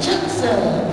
Jackson.